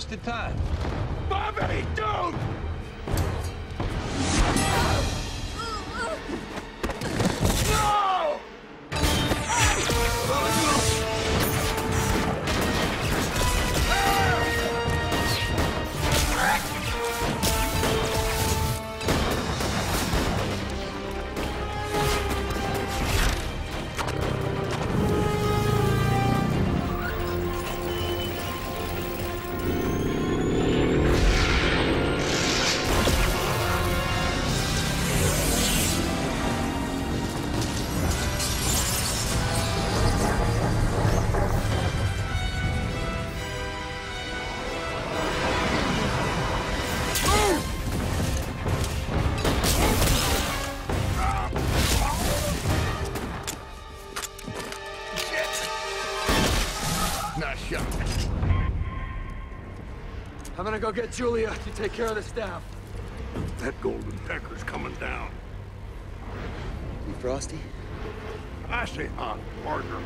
just in time. Bobby, don't! Nice. I'm gonna go get Julia. You take care of the staff. That golden pecker's coming down. You frosty? I say hot, partner.